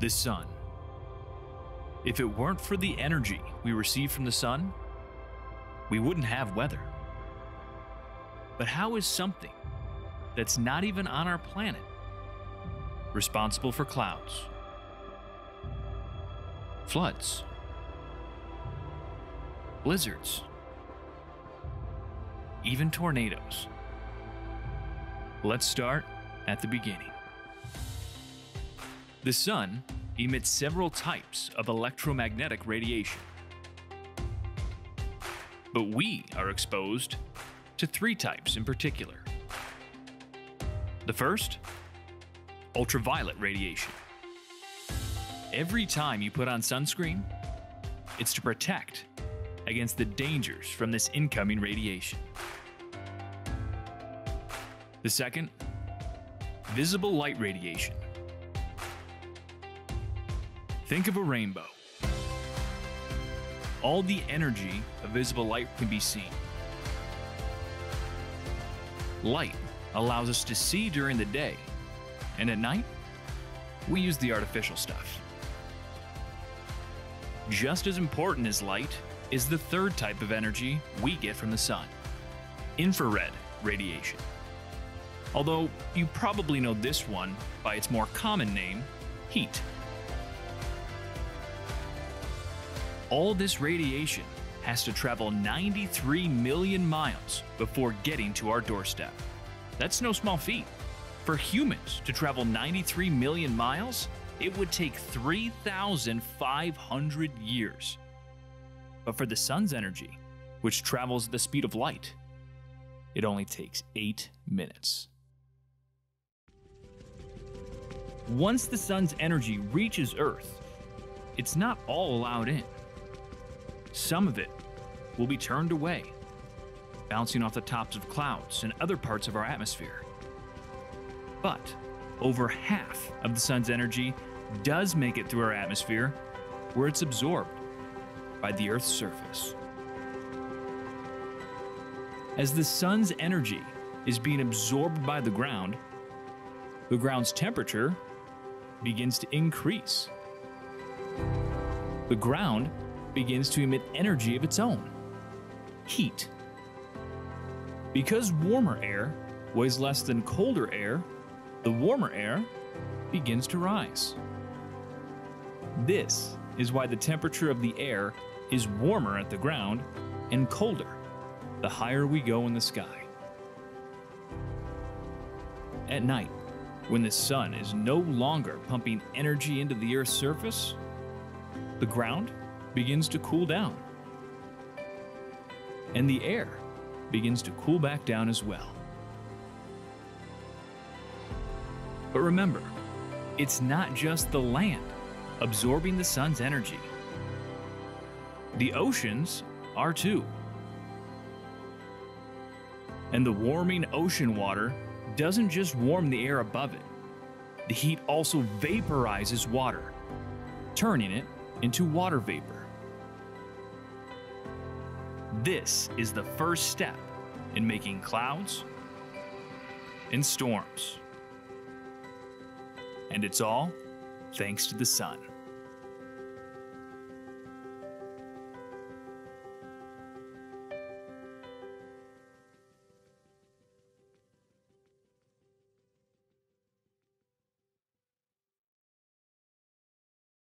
The sun. If it weren't for the energy we receive from the sun, we wouldn't have weather. But how is something that's not even on our planet responsible for clouds, floods, blizzards, even tornadoes? Let's start at the beginning. The sun emits several types of electromagnetic radiation. But we are exposed to three types in particular. The first, ultraviolet radiation. Every time you put on sunscreen, it's to protect against the dangers from this incoming radiation. The second, visible light radiation. Think of a rainbow. All the energy of visible light can be seen. Light allows us to see during the day, and at night, we use the artificial stuff. Just as important as light is the third type of energy we get from the sun infrared radiation. Although you probably know this one by its more common name, heat. All this radiation has to travel 93 million miles before getting to our doorstep. That's no small feat. For humans to travel 93 million miles, it would take 3,500 years. But for the sun's energy, which travels at the speed of light, it only takes 8 minutes. Once the sun's energy reaches Earth, it's not all allowed in. Some of it will be turned away, bouncing off the tops of clouds and other parts of our atmosphere. But over half of the sun's energy does make it through our atmosphere, where it's absorbed by the Earth's surface. As the sun's energy is being absorbed by the ground, the ground's temperature begins to increase. The ground begins to emit energy of its own heat. Because warmer air weighs less than colder air, the warmer air begins to rise. This is why the temperature of the air is warmer at the ground and colder the higher we go in the sky. At night, when the sun is no longer pumping energy into the Earth's surface, the ground begins to cool down. And the air begins to cool back down as well. But remember, it's not just the land absorbing the sun's energy. The oceans are too. And the warming ocean water doesn't just warm the air above it, the heat also vaporizes water, turning it into water vapor. This is the first step in making clouds and storms. And it's all thanks to the sun.